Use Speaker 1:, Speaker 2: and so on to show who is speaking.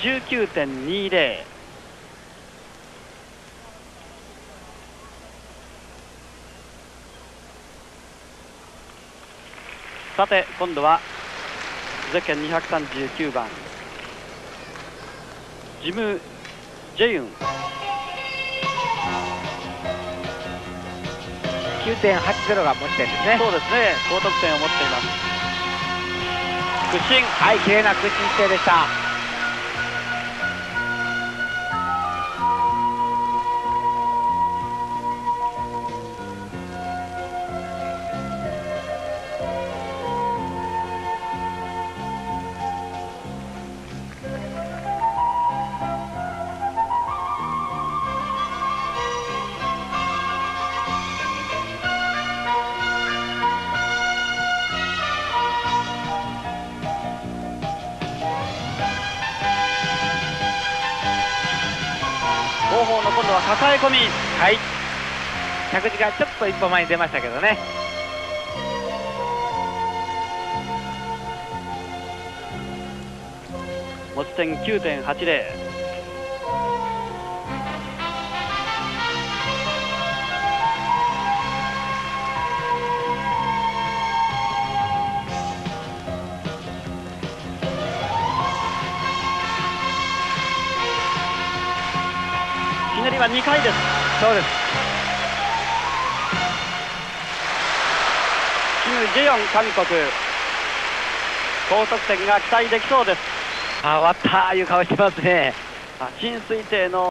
Speaker 1: 19.20さて今度はゼッケン239番。ジム・ジェユン。
Speaker 2: 9.80が持ち点ですね。
Speaker 1: そうですね。高得点を持っています。屈伸。
Speaker 2: はい綺麗な屈伸姿勢でした
Speaker 1: の今度は抱え込み。
Speaker 2: はい。着地がちょっと一歩前に出ましたけどね。
Speaker 1: 持ち点9.80は2回です。
Speaker 2: そうです。
Speaker 1: キム・ジェヨン韓国高得点が期待できそうです。
Speaker 2: あ終わった。いう顔してますね。
Speaker 1: あ沈水艇の